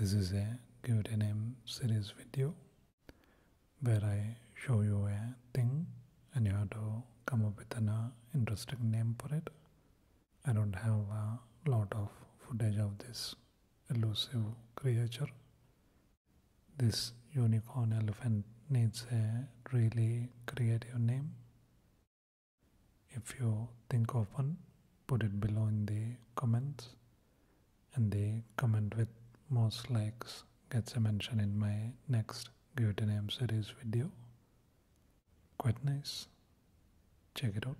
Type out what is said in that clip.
This is a name series video where I show you a thing and you have to come up with an uh, interesting name for it. I don't have a lot of footage of this elusive creature. This unicorn elephant needs a really creative name. If you think of one, put it below in the comments and the comment with most likes gets a mention in my next Name series video. Quite nice. Check it out.